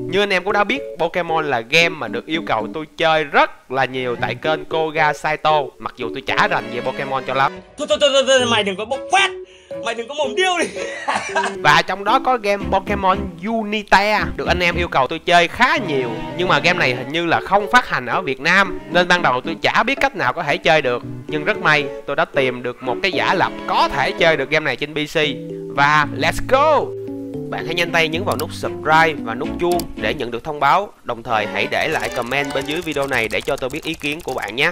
Như anh em cũng đã biết, Pokemon là game mà được yêu cầu tôi chơi rất là nhiều tại kênh Koga Saito. Mặc dù tôi chả rành về Pokemon cho lắm. Thôi thôi thôi, thôi mày đừng có bốc phát Mày đừng có mồm điêu đi. Và trong đó có game Pokemon Unite được anh em yêu cầu tôi chơi khá nhiều. Nhưng mà game này hình như là không phát hành ở Việt Nam Nên ban đầu tôi chả biết cách nào có thể chơi được. Nhưng rất may tôi đã tìm được một cái giả lập có thể chơi được game này trên PC Và let's go! Bạn hãy nhanh tay nhấn vào nút subscribe và nút chuông để nhận được thông báo. Đồng thời hãy để lại comment bên dưới video này để cho tôi biết ý kiến của bạn nhé.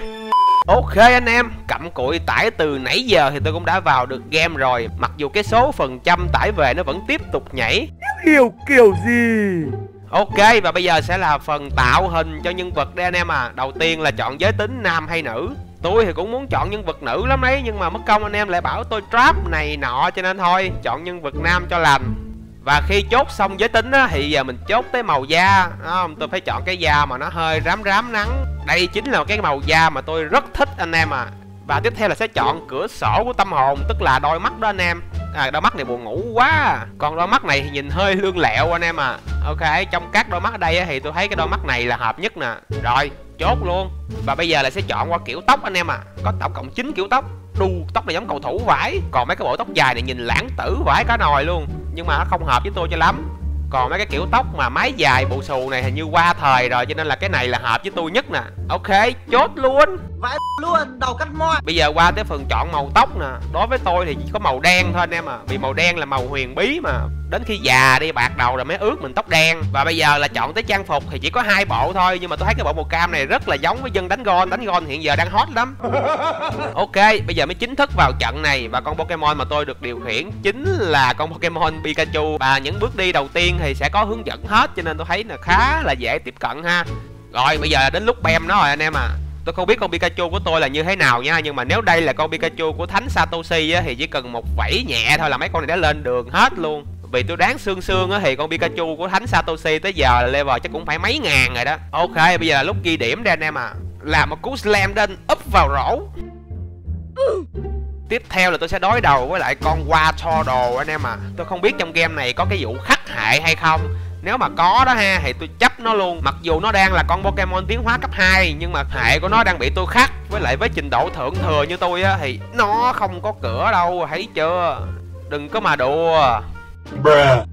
Ok anh em, cặm cụi tải từ nãy giờ thì tôi cũng đã vào được game rồi. Mặc dù cái số phần trăm tải về nó vẫn tiếp tục nhảy. Yêu kiểu gì? Ok và bây giờ sẽ là phần tạo hình cho nhân vật đây anh em à. Đầu tiên là chọn giới tính nam hay nữ. Tôi thì cũng muốn chọn nhân vật nữ lắm đấy Nhưng mà mất công anh em lại bảo tôi trap này nọ Cho nên thôi. Chọn nhân vật nam cho lành và khi chốt xong giới tính á, thì giờ mình chốt tới màu da không? Tôi phải chọn cái da mà nó hơi rám rám nắng. Đây chính là cái màu da mà tôi rất thích anh em à Và tiếp theo là sẽ chọn cửa sổ của tâm hồn Tức là đôi mắt đó anh em. À, Đôi mắt này buồn ngủ quá. Còn đôi mắt này thì nhìn hơi lương lẹo anh em à Ok, trong các đôi mắt ở đây thì tôi thấy cái đôi mắt này là hợp nhất nè. Rồi, chốt luôn. Và bây giờ là sẽ chọn qua kiểu tóc anh em à Có tổng cộng 9 kiểu tóc. Đu tóc này giống cầu thủ vải. Còn mấy cái bộ tóc dài này nhìn lãng tử vải cả nồi luôn nhưng mà nó không hợp với tôi cho lắm còn mấy cái kiểu tóc mà mái dài bộ xù này hình như qua thời rồi cho nên là cái này là hợp với tôi nhất nè. Ok chốt luôn. Vãi luôn đầu cắt moi. Bây giờ qua tới phần chọn màu tóc nè. Đối với tôi thì chỉ có màu đen thôi anh em à vì màu đen là màu huyền bí mà. Đến khi già đi bạc đầu rồi mới ướt mình tóc đen. Và bây giờ là chọn tới trang phục thì chỉ có hai bộ thôi. Nhưng mà tôi thấy cái bộ màu cam này rất là giống với dân đánh gon đánh gon hiện giờ đang hot lắm. Ok bây giờ mới chính thức vào trận này. Và con pokemon mà tôi được điều khiển chính là con pokemon pikachu. Và những bước đi đầu tiên thì sẽ có hướng dẫn hết cho nên tôi thấy là khá là dễ tiếp cận ha. Rồi bây giờ là đến lúc bem nó rồi anh em à. Tôi không biết con Pikachu của tôi là như thế nào nha Nhưng mà nếu đây là con Pikachu của Thánh Satoshi á, Thì chỉ cần một vẫy nhẹ thôi là mấy con này đã lên đường hết luôn. Vì tôi đoán xương xương á thì con Pikachu của Thánh Satoshi tới giờ là level chắc cũng phải mấy ngàn rồi đó. Ok bây giờ là lúc ghi điểm đây anh em à. Làm một cú slam lên úp vào rổ. Ừ. Tiếp theo là tôi sẽ đối đầu với lại con Wartortle anh em à Tôi không biết trong game này có cái vụ khắc hệ hay không. Nếu mà có đó ha thì tôi chấp nó luôn. Mặc dù nó đang là con Pokemon tiến hóa cấp 2 Nhưng mà hệ của nó đang bị tôi khắc Với lại với trình độ thượng thừa như tôi á Thì nó không có cửa đâu Thấy chưa? Đừng có mà đùa. Bruh.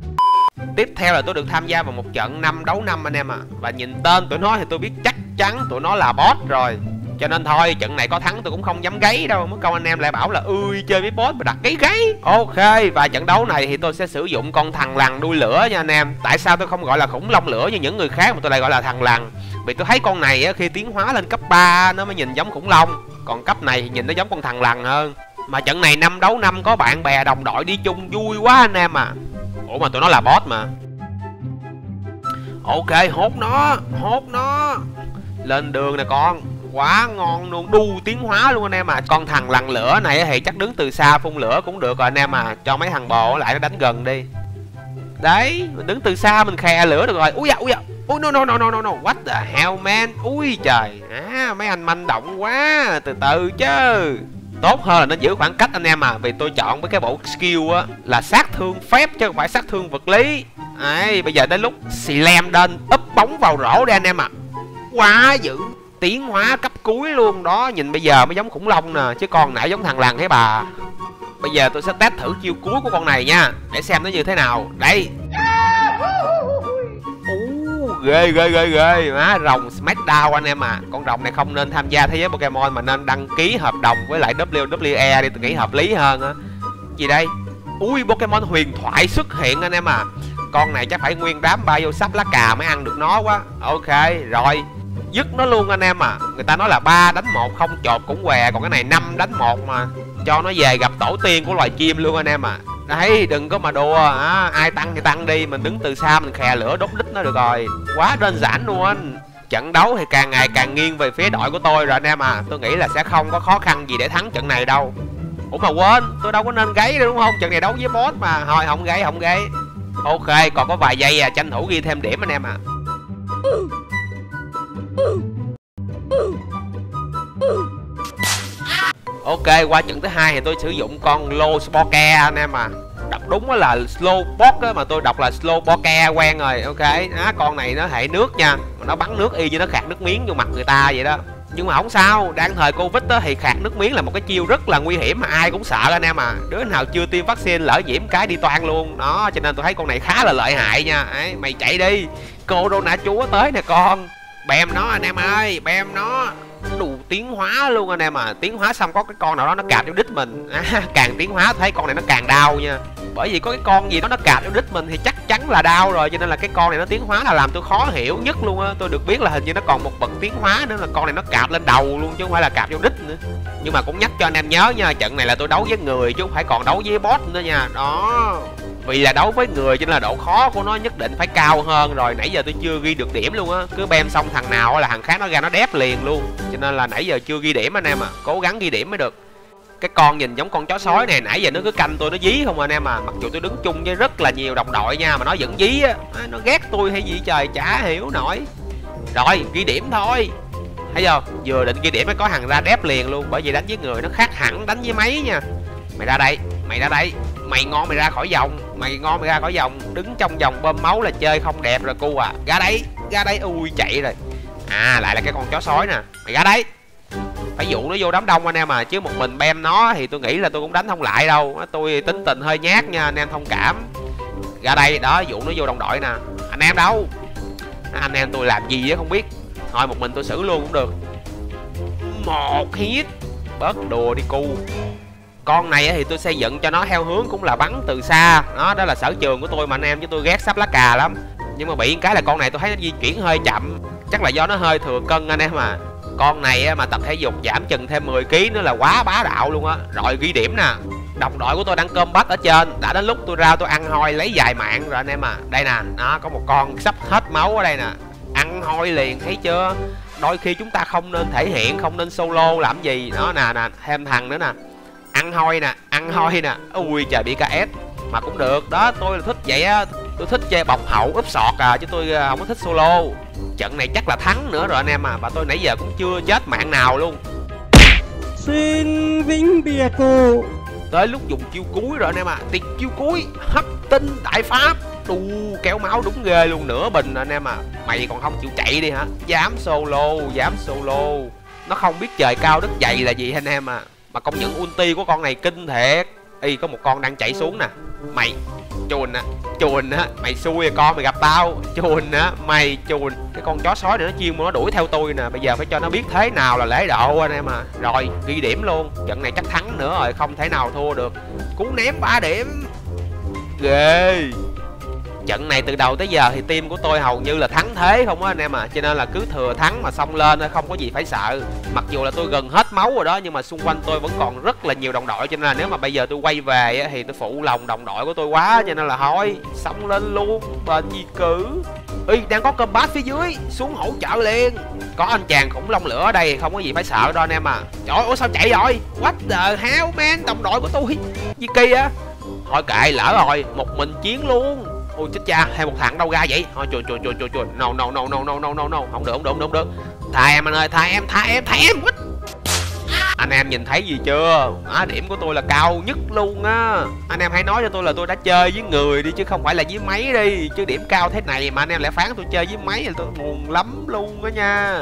Tiếp theo là tôi được tham gia vào một trận năm đấu năm anh em ạ. À. Và nhìn tên tụi nó thì tôi biết chắc chắn tụi nó là boss rồi cho nên thôi, trận này có thắng tôi cũng không dám gáy đâu. Mất câu anh em lại bảo là, ui, chơi với boss mà đặt gáy gáy. Ok, và trận đấu này thì tôi sẽ sử dụng con thằng lằn đuôi lửa nha anh em. Tại sao tôi không gọi là khủng long lửa như những người khác mà tôi lại gọi là thằng lằn? Vì tôi thấy con này khi tiến hóa lên cấp 3 nó mới nhìn giống khủng long. Còn cấp này thì nhìn nó giống con thằng lằn hơn. Mà trận này năm đấu năm có bạn bè đồng đội đi chung vui quá anh em à. Ủa mà tụi nó là boss mà. Ok, hốt nó Hốt nó. Lên đường nè con. Quá ngon luôn Đu tiến hóa luôn anh em à Con thằng lằn lửa này thì chắc đứng từ xa phun lửa cũng được rồi anh em à Cho mấy thằng bò lại nó đánh gần đi. Đấy Mình đứng từ xa mình khè lửa được rồi. Ui dạ ui dạ Ui no no no no no no. What the hell man? Ui trời. À, Mấy anh manh động quá. Từ từ chứ. Tốt hơn là nó giữ khoảng cách anh em à vì tôi chọn với cái bộ skill á là sát thương phép chứ không phải sát thương vật lý. Ấy bây giờ đến lúc slam lên úp bóng vào rổ đi anh em à quá dữ tiến hóa cấp cuối luôn. Đó, nhìn bây giờ mới giống khủng long nè, chứ còn nãy giống thằng lằn thế bà. Bây giờ tôi sẽ test thử chiêu cuối của con này nha, để xem nó như thế nào. Đây. Ghê ghê ghê ghê. Má, rồng smackdown anh em à. Con rồng này không nên tham gia thế giới pokemon mà nên đăng ký hợp đồng với lại wwe đi, tôi nghĩ hợp lý hơn á. Gì đây? Ui, pokemon huyền thoại xuất hiện anh em à. Con này chắc phải nguyên đám ba vô sắp lá cà mới ăn được nó quá. Ok, rồi dứt nó luôn anh em à. Người ta nói là ba đánh một không chột cũng què còn cái này năm đánh một mà cho nó về gặp tổ tiên của loài chim luôn anh em à. Đấy đừng có mà đùa à, ai tăng thì tăng đi mình đứng từ xa mình khè lửa đốt đít nó được rồi. Quá đơn giản luôn anh, trận đấu thì càng ngày càng nghiêng về phía đội của tôi rồi anh em à. Tôi nghĩ là sẽ không có khó khăn gì để thắng trận này đâu. Ủa mà quên tôi đâu có nên gáy đâu đúng không? Trận này đấu với boss mà. Thôi không gáy không gáy. Ok còn có vài giây à tranh thủ ghi thêm điểm anh em à. Ok, qua trận thứ hai thì tôi sử dụng con Lô Spoke anh em à. Đọc đúng là slow bot mà tôi đọc là slow boke quen rồi. Ok á con này nó hệ nước nha. Mà nó bắn nước y như nó khạc nước miếng vô mặt người ta vậy đó. Nhưng mà không sao đang thời covid đó thì khạc nước miếng là một cái chiêu rất là nguy hiểm mà ai cũng sợ anh em à. Đứa nào chưa tiêm vaccine lỡ nhiễm cái đi toan luôn. Đó cho nên tôi thấy con này khá là lợi hại nha. Ấy mày chạy đi. Cô đồ nã chúa tới nè con. Bèm nó anh em ơi bèm nó đủ tiến hóa luôn anh em à tiến hóa xong có cái con nào đó nó cạp vô đít mình. À, càng tiến hóa thấy con này nó càng đau nha. Bởi vì có cái con gì đó nó cạp vô đít mình thì chắc chắn là đau rồi cho nên là cái con này nó tiến hóa là làm tôi khó hiểu nhất luôn á. Tôi được biết là hình như nó còn một bậc tiến hóa nữa là con này nó cạp lên đầu luôn chứ không phải là cạp vô đít nữa. Nhưng mà cũng nhắc cho anh em nhớ nha trận này là tôi đấu với người chứ không phải còn đấu với boss nữa nha. Đó vì là đấu với người cho nên là độ khó của nó nhất định phải cao hơn rồi. Nãy giờ tôi chưa ghi được điểm luôn á. Cứ bem xong thằng nào là thằng khác nó ra nó đép liền luôn. Cho nên là nãy giờ chưa ghi điểm anh em à cố gắng ghi điểm mới được. Cái con nhìn giống con chó sói này, nãy giờ nó cứ canh tôi, nó dí không à anh em à. Mặc dù tôi đứng chung với rất là nhiều đồng đội nha, mà nó vẫn dí á. Nó ghét tôi hay gì trời, chả hiểu nổi. Rồi, ghi điểm thôi. Thấy chưa vừa định ghi điểm mới có thằng ra đép liền luôn, bởi vì đánh với người nó khác hẳn, đánh với máy nha. Mày ra đây, mày ra đây. Mày ngon, mày ra khỏi vòng mày ngon, mày ra khỏi vòng, đứng trong vòng bơm máu là chơi không đẹp rồi, cu à. Ra đấy ra đấy, ui, chạy rồi. À lại là cái con chó sói nè. Mày ra đấy. Phải dụ nó vô đám đông anh em à chứ một mình bem nó thì tôi nghĩ là tôi cũng đánh không lại đâu. Tôi tính tình hơi nhát nha, anh em thông cảm. Ra đây, đó, dụ nó vô đồng đội nè. Anh em đâu? Anh em tôi làm gì á, không biết. Thôi, một mình tôi xử luôn cũng được. Một hit. Bớt đùa đi, cu con này thì tôi xây dựng cho nó theo hướng cũng là bắn từ xa. Đó đó là sở trường của tôi mà anh em, chứ tôi ghét sắp lá cà lắm. Nhưng mà bị cái là con này tôi thấy nó di chuyển hơi chậm. Chắc là do nó hơi thừa cân anh em à. Con này mà tập thể dục giảm chừng thêm 10 kg nữa là quá bá đạo luôn á. Rồi ghi điểm nè. Đồng đội của tôi đang cơm bách ở trên. Đã đến lúc tôi ra tôi ăn hôi lấy vài mạng rồi anh em à. Đây nè nó có một con sắp hết máu ở đây nè. Ăn hôi liền, thấy chưa? Đôi khi chúng ta không nên thể hiện, không nên solo làm gì. Đó, nè nè, thêm thằng nữa nè ăn hoi nè ăn hoi nè. Ui trời bị ks mà cũng được. Đó tôi là thích vậy á. Tôi thích chơi bọc hậu úp sọt à chứ tôi không có thích solo. Trận này chắc là thắng nữa rồi anh em à. Và tôi nãy giờ cũng chưa chết mạng nào luôn. Xin vĩnh biệt cụ tới lúc dùng chiêu cuối rồi anh em à. Thì chiêu cuối hấp tinh đại pháp. Đù kéo máu đúng ghê luôn. Nửa bình anh em à. Mày còn không chịu chạy đi hả? Dám solo dám solo. Nó không biết trời cao đất dày là gì anh em à mà công nhận ulti của con này kinh thiệt. Y có một con đang chạy xuống nè. Mày chuồn á chuồn á mày xui rồi con, mày gặp tao. Chuồn á mày chuồn cái con chó sói này nó chuyên nó đuổi theo tôi nè. Bây giờ phải cho nó biết thế nào là lễ độ anh em à. Rồi, ghi điểm luôn. Trận này chắc thắng nữa rồi, không thể nào thua được. Cú ném 3 điểm. Ghê. Trận này từ đầu tới giờ thì team của tôi hầu như là thế không á anh em à. Cho nên là cứ thừa thắng mà xông lên không có gì phải sợ. Mặc dù là tôi gần hết máu rồi đó nhưng mà xung quanh tôi vẫn còn rất là nhiều đồng đội. Cho nên là nếu mà bây giờ tôi quay về thì tôi phụ lòng đồng đội của tôi quá. Cho nên là thôi xông lên luôn bền gì cử Ê, đang có combat phía dưới xuống hỗ trợ liền. Có anh chàng khủng long lửa ở đây không có gì phải sợ đâu anh em à. Trời ơi sao chạy rồi what the hell man? Đồng đội của tôi gì kỳ á. Thôi kệ lỡ rồi một mình chiến luôn ôi, chết cha hay một thằng đâu ra vậy? Thôi, chùi chùi chùi chùi chùi. No no no no no no no no. Không được không được không được. Không tha em, anh ơi, tha em tha em tha em. Quýt. Anh em nhìn thấy gì chưa? Á điểm của tôi là cao nhất luôn á. Anh em hãy nói cho tôi là tôi đã chơi với người đi, chứ không phải là với máy đi. Chứ điểm cao thế này mà anh em lại phán tôi chơi với máy thì tôi buồn lắm luôn á nha.